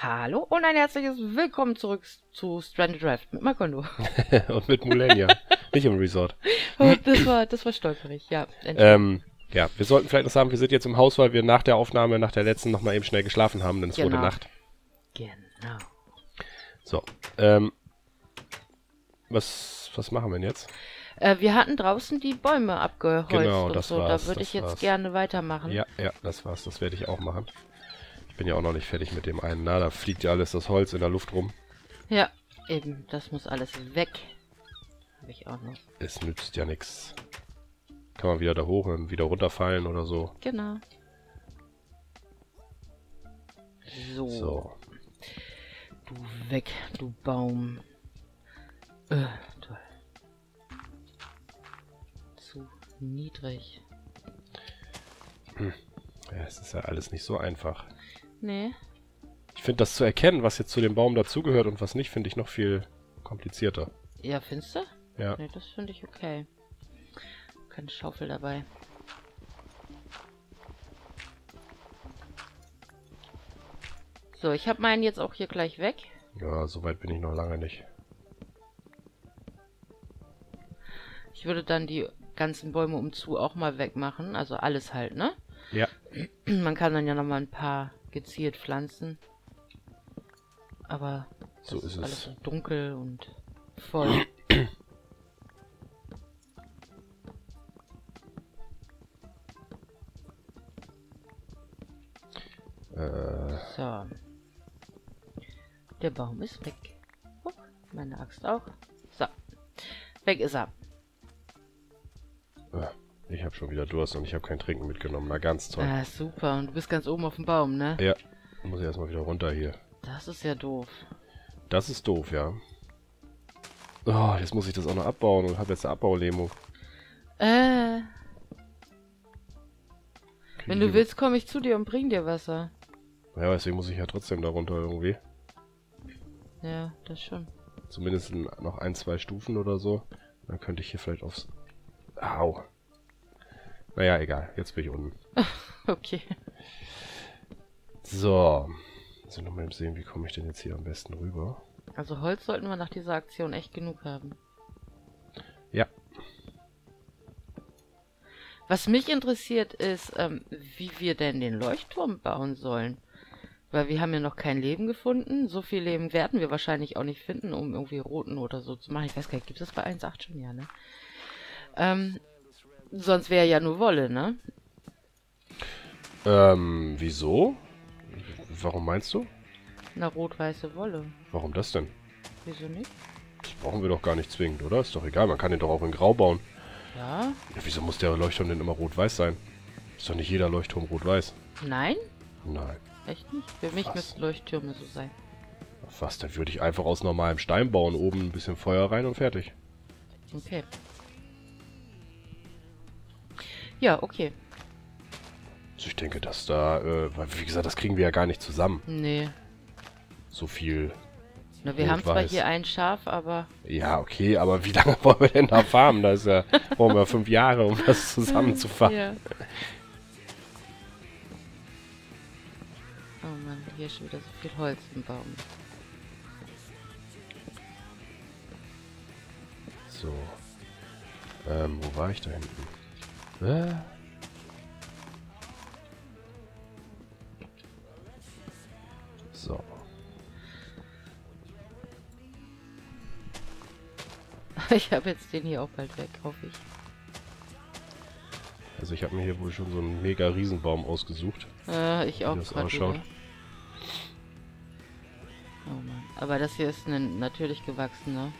Hallo und ein herzliches Willkommen zurück zu Stranded Draft mit Makondo. und mit Mulenia. Nicht im Resort. Oh, das war, das war stolperig, ja. Ähm, ja, wir sollten vielleicht noch sagen, wir sind jetzt im Haus, weil wir nach der Aufnahme, nach der letzten, nochmal eben schnell geschlafen haben, denn es Genau. wurde Nacht. Genau. So, ähm, was, was machen wir denn jetzt? Äh, wir hatten draußen die Bäume abgeholzt Genau, und das so. war's, da würde ich jetzt war's. gerne weitermachen. Ja, ja, das war's, das werde ich auch machen. Ich bin ja auch noch nicht fertig mit dem einen. Na, da fliegt ja alles das Holz in der Luft rum. Ja, eben, das muss alles weg. Habe ich auch noch. Es nützt ja nichts. Kann man wieder da hoch und wieder runterfallen oder so. Genau. So, So. du weg, du Baum. Äh, toll. Zu niedrig. Ja, es ist ja alles nicht so einfach. Nee. Ich finde das zu erkennen, was jetzt zu dem Baum dazugehört und was nicht, finde ich noch viel komplizierter. Ja, findest du? Ja. Nee, das finde ich okay. Keine Schaufel dabei. So, ich habe meinen jetzt auch hier gleich weg. Ja, so weit bin ich noch lange nicht. Ich würde dann die ganzen Bäume umzu auch mal wegmachen. Also alles halt, ne? Ja. Man kann dann ja noch mal ein paar gezielt pflanzen. Aber So ist alles es. so dunkel und voll. Äh, So. Der Baum ist weg. Meine Axt auch. So. Weg ist er. Schon wieder Durst und ich habe kein Trinken mitgenommen. Na, ganz toll. Ah, super. Und du bist ganz oben auf dem Baum, ne? Ja, muss ich erstmal wieder runter hier. Das ist ja doof. Das ist doof, ja. Oh, jetzt muss ich das auch noch abbauen und habe jetzt eine Abbaulähmung. Äh, Krieg wenn du willst, komme ich zu dir und bring dir Wasser. Ja, deswegen muss ich ja trotzdem da runter irgendwie. Ja, das schon. Zumindest in noch ein, zwei Stufen oder so. Dann könnte ich hier vielleicht aufs... Au. Naja, egal. Jetzt bin ich unten. Okay. So. Also noch mal sehen, wie komme ich denn jetzt hier am besten rüber? Also Holz sollten wir nach dieser Aktion echt genug haben. Ja. Was mich interessiert ist, ähm, wie wir denn den Leuchtturm bauen sollen. Weil wir haben ja noch kein Leben gefunden. So viel Leben werden wir wahrscheinlich auch nicht finden, um irgendwie roten oder so zu machen. Ich weiß gar nicht, gibt es bei 1.8 schon? Ja, ne? Ähm, sonst wäre ja nur Wolle, ne? Ähm, wieso? Warum meinst du? Na, rot-weiße Wolle. Warum das denn? Wieso nicht? Das brauchen wir doch gar nicht zwingend, oder? Ist doch egal, man kann den doch auch in Grau bauen. Ja? Ja, wieso muss der Leuchtturm denn immer rot-weiß sein? Ist doch nicht jeder Leuchtturm rot-weiß. Nein? Nein. Echt nicht? Für mich Was? müssten Leuchttürme so sein. Was, dann würde ich einfach aus normalem Stein bauen, oben ein bisschen Feuer rein und fertig. Okay. Ja, okay. Also ich denke, dass da, äh, weil wie gesagt, das kriegen wir ja gar nicht zusammen. Nee. So viel. Na, wir haben zwar hier ein Schaf, aber Ja, okay, aber wie lange wollen wir denn da farmen? Da ist ja, brauchen wir fünf Jahre, um das zusammenzufahren. Ja. Oh Mann, hier ist schon wieder so viel Holz im Baum. So. Ähm, wo war ich da hinten? Äh? So. Ich habe jetzt den hier auch bald weg, hoffe ich. Also ich habe mir hier wohl schon so einen mega Riesenbaum ausgesucht. Äh, ich auch das gerade ausschaut. wieder. Oh Mann. Aber das hier ist ein natürlich gewachsener.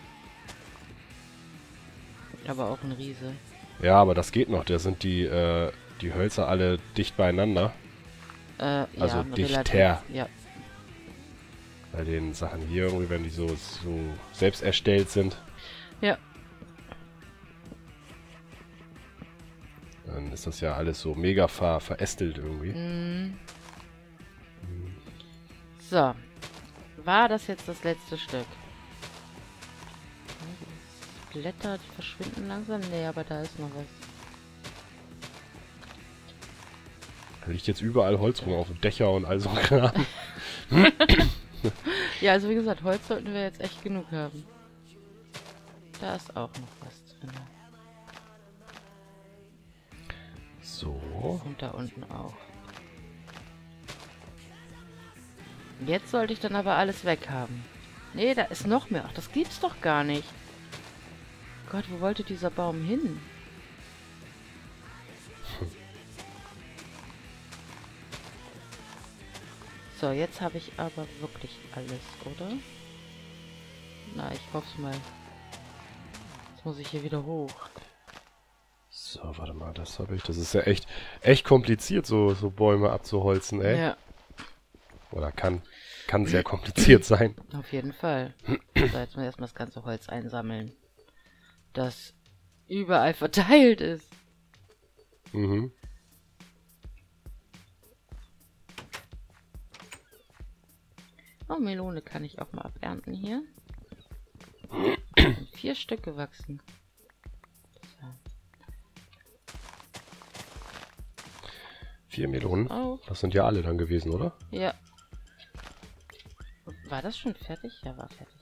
Aber auch ein Riese. Ja, aber das geht noch. Da sind die, äh, die Hölzer alle dicht beieinander. Äh, Also ja, dichter. Ja, Bei den Sachen hier irgendwie, wenn die so, so selbst erstellt sind, ja. dann ist das ja alles so mega ver verästelt irgendwie. Mm. So. War das jetzt das letzte Stück? Die Blätter die verschwinden langsam. Nee, aber da ist noch was. Da liegt jetzt überall Holz rum auf Dächer und all so Kram. ja, also wie gesagt, Holz sollten wir jetzt echt genug haben. Da ist auch noch was drin. So. Und da unten auch. Jetzt sollte ich dann aber alles weghaben. Nee, da ist noch mehr. Ach, das gibt's doch gar nicht. Gott, wo wollte dieser Baum hin? So, jetzt habe ich aber wirklich alles, oder? Na, ich hoffe mal. Jetzt muss ich hier wieder hoch. So, warte mal, das habe ich. Das ist ja echt, echt kompliziert, so, so Bäume abzuholzen, ey. Ja, Oder kann, kann sehr kompliziert sein. auf jeden Fall. So, jetzt müssen wir erstmal das ganze Holz einsammeln. Das überall verteilt ist. Mhm. Oh, Melone kann ich auch mal abernten hier. Vier Stück gewachsen. So. Vier Melonen. Oh, Das sind ja alle dann gewesen, oder? ja. War das schon fertig? Ja, war fertig.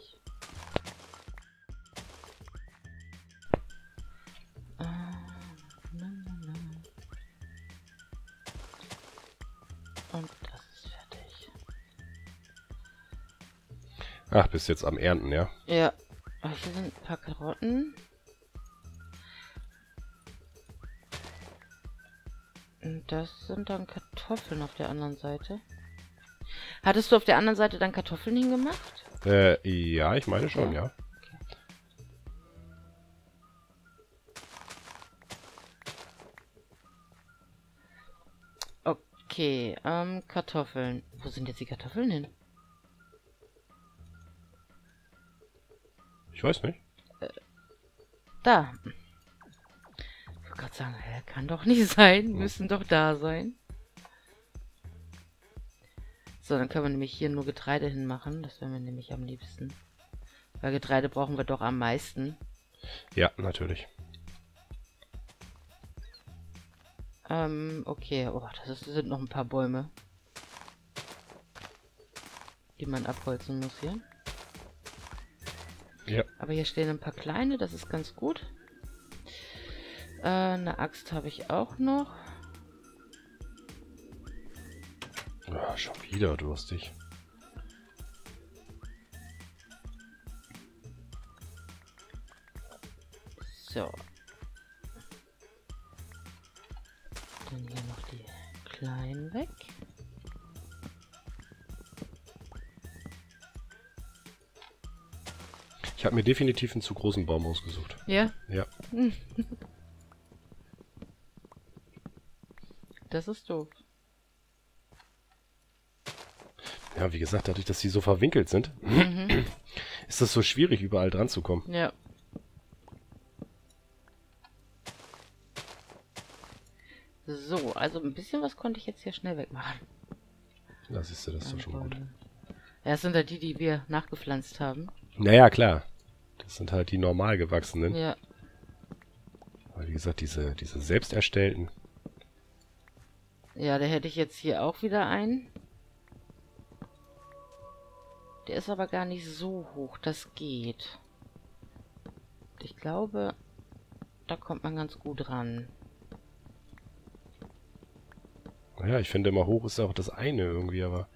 Ach, bis jetzt am Ernten, ja. Ja. Ah, Hier sind ein paar Karotten. Und das sind dann Kartoffeln auf der anderen Seite. Hattest du auf der anderen Seite dann Kartoffeln hingemacht? Äh, ja, ich meine schon, ja. Okay, ähm, Kartoffeln. Wo sind jetzt die Kartoffeln hin? Ich weiß nicht. Da. Ich wollte gerade sagen, hä, kann doch nicht sein. Müssen doch da sein. So, dann können wir nämlich hier nur Getreide hinmachen. Das wäre mir nämlich am liebsten. Weil Getreide brauchen wir doch am meisten. Ja, natürlich. Ähm, okay. Oh, das ist, sind noch ein paar Bäume. Die man abholzen muss hier. Ja. Aber hier stehen ein paar kleine, das ist ganz gut. Äh, eine Axt habe ich auch noch. Ah, schon wieder durstig. So. Dann hier noch die kleinen weg. Habe mir definitiv einen zu großen Baum ausgesucht. Ja, Ja. das ist doof. Ja, wie gesagt, dadurch, dass sie so verwinkelt sind, ist das so schwierig, überall dran zu kommen. Ja. So, also ein bisschen was konnte ich jetzt hier schnell wegmachen. Da siehst du, das ist doch schon mal gut. Ja, das sind ja die, die wir nachgepflanzt haben. Naja, klar. Das sind halt die normal gewachsenen. Ja. Aber wie gesagt, diese, diese selbst erstellten. Ja, da hätte ich jetzt hier auch wieder einen. Der ist aber gar nicht so hoch, das geht. Ich glaube, da kommt man ganz gut ran. Naja, ich finde immer hoch ist auch das eine irgendwie, aber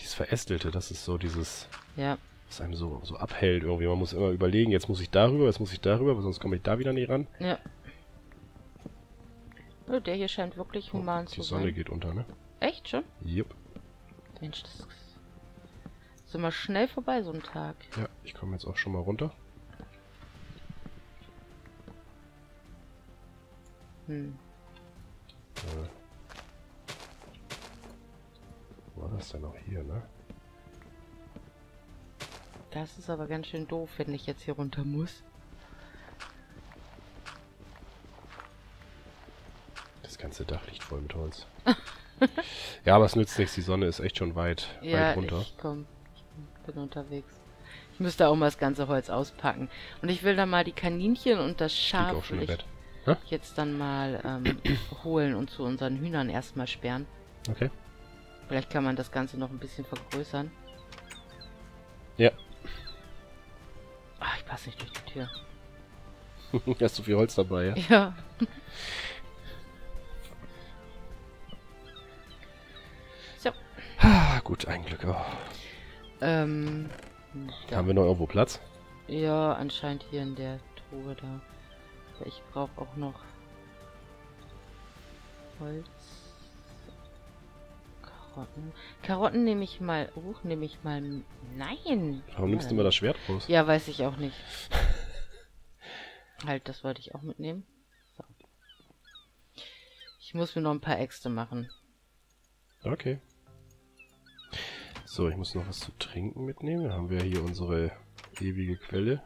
dieses Verästelte, das ist so dieses, Ja, was einem so, so abhält irgendwie. Man muss immer überlegen, jetzt muss ich darüber, jetzt muss ich darüber, weil sonst komme ich da wieder nicht ran. ja. Oh, der hier scheint wirklich human Die zu Sonne sein. geht unter, ne? Echt schon? Jupp. Mensch, das ist immer schnell vorbei, so ein Tag. Ja, ich komme jetzt auch schon mal runter. Hm. Äh, wo war das denn auch hier, ne? Das ist aber ganz schön doof, wenn ich jetzt hier runter muss. Das ganze Dach liegt voll mit Holz. ja, aber es nützt nichts, die Sonne ist echt schon weit, Ja, weit runter. ich komm. Ich bin unterwegs. Ich müsste auch mal das ganze Holz auspacken. Und ich will dann mal die Kaninchen und das lieg auch Schaf schon im Bett. jetzt dann mal ähm, holen und zu unseren Hühnern erstmal sperren. Okay. Vielleicht kann man das Ganze noch ein bisschen vergrößern. Ja. Ach, ich passe nicht durch die Tür. Hast du viel Holz dabei, ja? Ja. so. Ah, gut, ein Glück. Oh. Ähm. da- Haben wir noch irgendwo Platz? Ja, anscheinend hier in der Truhe da. Aber ich brauche auch noch Holz. Karotten. Karotten nehme ich mal. Huch, nehme ich mal. Nein! Warum nimmst du immer das Schwert raus? Ja, weiß ich auch nicht. halt, das wollte ich auch mitnehmen. So. Ich muss mir noch ein paar Äxte machen. Okay. So, ich muss noch was zu trinken mitnehmen. Dann haben wir hier unsere ewige Quelle.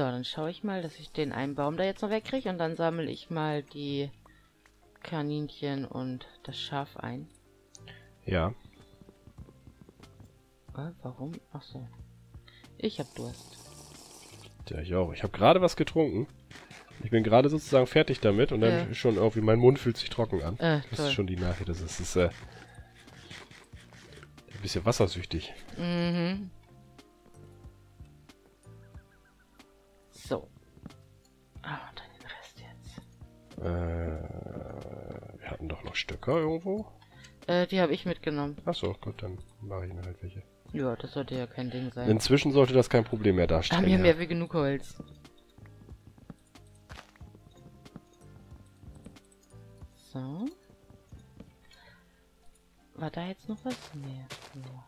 So, dann schaue ich mal, dass ich den einen Baum da jetzt noch wegkriege und dann sammle ich mal die Kaninchen und das Schaf ein. Ja. Äh, warum? Ach so. Ich hab Durst. Ja, ich auch. Ich habe gerade was getrunken. Ich bin gerade sozusagen fertig damit und dann ist schon irgendwie, mein Mund fühlt sich trocken an. Äh, Das ist schon die Nachricht. Das ist, das ist äh, ein bisschen wassersüchtig. Mhm. Äh, wir hatten doch noch Stöcker irgendwo. Äh, die habe ich mitgenommen. Achso, gut, dann mache ich mir halt welche. Ja, das sollte ja kein Ding sein. Inzwischen sollte das kein Problem mehr Ah, darstellen. wir haben ja. ja wie genug Holz. So. War da jetzt noch was? Nee. Nur.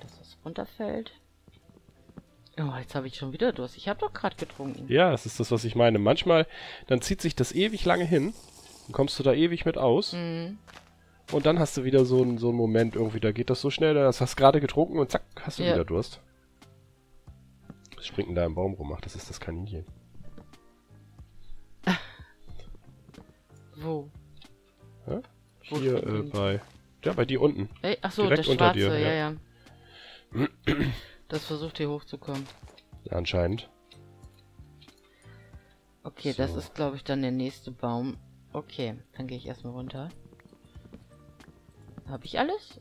Dass das runterfällt. Oh, jetzt habe ich schon wieder Durst. Ich habe doch gerade getrunken. Ja, das ist das, was ich meine. Manchmal, dann zieht sich das ewig lange hin. Dann kommst du da ewig mit aus. Mhm. Und dann hast du wieder so einen so einen Moment irgendwie, da geht das so schnell, das hast gerade getrunken und zack, hast du Ja. wieder Durst. Was springt denn da im Baum rum? Ach, das ist das Kaninchen. Wo? Hä? Wo Hier äh, bei. Ja, bei dir unten. Ey, ach so, Direkt unter Schwarze, dir, ja, ja. ja. Das versucht hier hochzukommen. Anscheinend. Okay, das So. ist, glaube ich, dann der nächste Baum. Okay, dann gehe ich erstmal runter. Habe ich alles?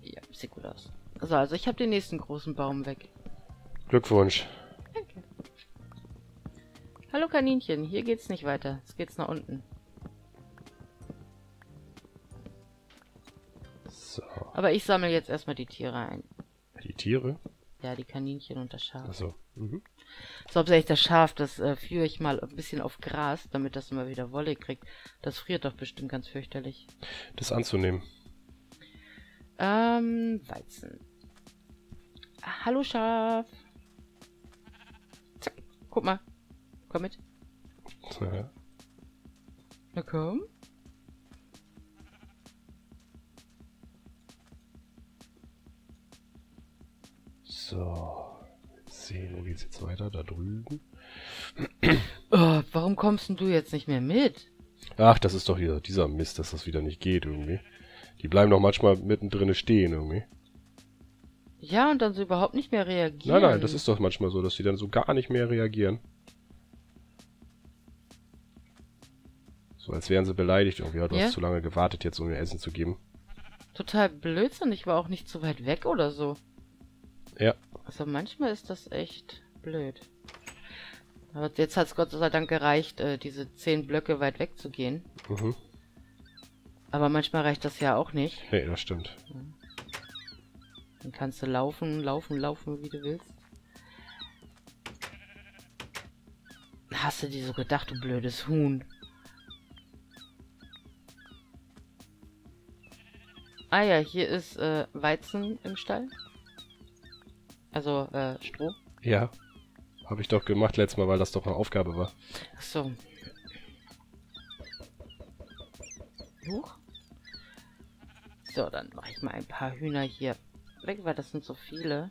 Ja, sieht gut aus. So, also ich habe den nächsten großen Baum weg. Glückwunsch. Danke. Hallo Kaninchen, hier geht's nicht weiter. Jetzt geht's nach unten. So. Aber ich sammle jetzt erstmal die Tiere ein. Tiere. Ja, die Kaninchen und das Schaf. Achso. Mhm. So, hauptsächlich das Schaf, das äh, führe ich mal ein bisschen auf Gras, damit das immer wieder Wolle kriegt. Das friert doch bestimmt ganz fürchterlich. Das anzunehmen. Ähm, Weizen. Hallo Schaf. Zack, guck mal. Komm mit. Ja. Na komm. So. Sehen, wo geht's jetzt weiter? Da drüben. Oh, warum kommst denn du jetzt nicht mehr mit? Ach, das ist doch hier dieser Mist, dass das wieder nicht geht irgendwie. Die bleiben doch manchmal mittendrin stehen irgendwie. Ja, und dann so überhaupt nicht mehr reagieren. Nein, nein, das ist doch manchmal so, dass die dann so gar nicht mehr reagieren. So, als wären sie beleidigt irgendwie. Ja, du Ja. hast zu lange gewartet, jetzt um mir Essen zu geben. total Blödsinn. Ich war auch nicht so weit weg oder so. Ja. Also manchmal ist das echt blöd. Aber jetzt hat es Gott sei Dank gereicht, äh, diese zehn Blöcke weit weg zu gehen. Mhm. Aber manchmal reicht das ja auch nicht. Nee, das stimmt. Dann kannst du laufen, laufen, laufen, wie du willst. Hast du dir so gedacht, du blödes Huhn? Ah ja, hier ist äh, Weizen im Stall. Also äh, Stroh. Ja. Habe ich doch gemacht letztes Mal, weil das doch eine Aufgabe war. Ach so. Huch. So, dann mache ich mal ein paar Hühner hier weg, weil das sind so viele.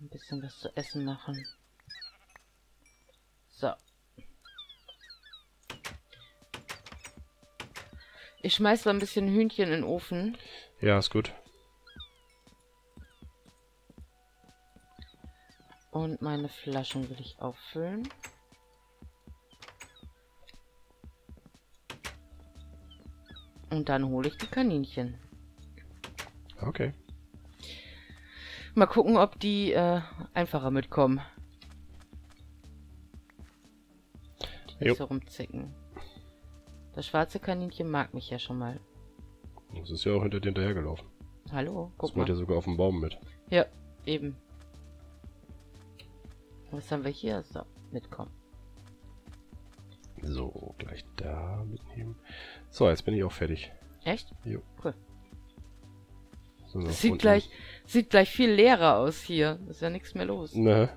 Ein bisschen was zu essen machen. So. Ich schmeiß mal ein bisschen Hühnchen in den Ofen. Ja, ist gut. Und meine Flaschen will ich auffüllen. Und dann hole ich die Kaninchen. Okay. Mal gucken, ob die äh, einfacher mitkommen. Die Jo. so rumzicken. Das schwarze Kaninchen mag mich ja schon mal. Das ist ja auch hinter dir hinterhergelaufen. Hallo, Das guck wollte ja mal. sogar auf dem Baum mit. Ja, eben. Was haben wir hier? So, mitkommen. So, gleich da mitnehmen. So, jetzt bin ich auch fertig. Echt? Jo. Cool. So, noch Sieht gleich, sieht gleich viel leerer aus hier. Ist ja nichts mehr los. Ne.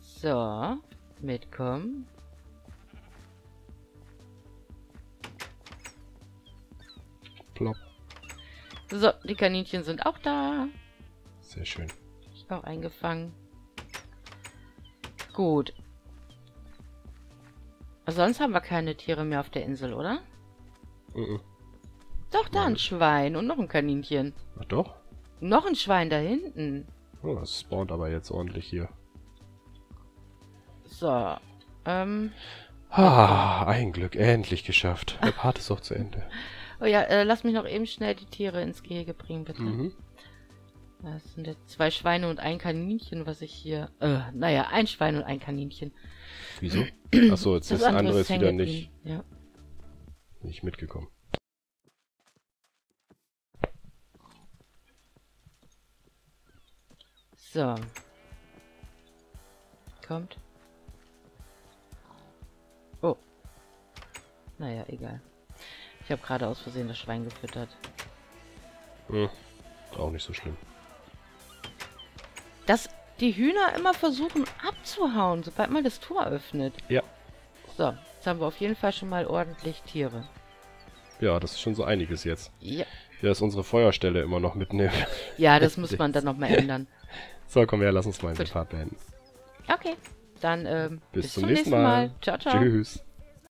So, mitkommen. Plopp. So, die Kaninchen sind auch da. Sehr schön. Ich auch eingefangen. Gut. Sonst haben wir keine Tiere mehr auf der Insel, oder? Mhm. Doch, da ein Nein. Schwein und noch ein Kaninchen. Ach doch? Noch ein Schwein da hinten. Oh, das spawnt aber jetzt ordentlich hier. So. Ähm. Ah, ein Glück, endlich geschafft. Der Part ist auch zu Ende. Oh ja, äh, lass mich noch eben schnell die Tiere ins Gehege bringen, bitte. Mhm. Das sind jetzt zwei Schweine und ein Kaninchen, was ich hier. Äh, naja, ein Schwein und ein Kaninchen. Wieso? Achso, jetzt das, andere ist hängen wieder nicht, Ja. nicht mitgekommen. So. Kommt. Oh. Naja, egal. Ich habe gerade aus Versehen das Schwein gefüttert. Hm. Auch nicht so schlimm. Dass die Hühner immer versuchen abzuhauen, sobald man das Tor öffnet. Ja. So, jetzt haben wir auf jeden Fall schon mal ordentlich Tiere. Ja, das ist schon so einiges jetzt. Ja, Ja, ist unsere Feuerstelle immer noch mitnehmen. ja das muss man dann nochmal ändern. So, komm her, lass uns mal den Gut. Part beenden. Okay, dann ähm, Bis, zum, nächsten Mal. Ciao, ciao. Tschüss.